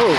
Oh.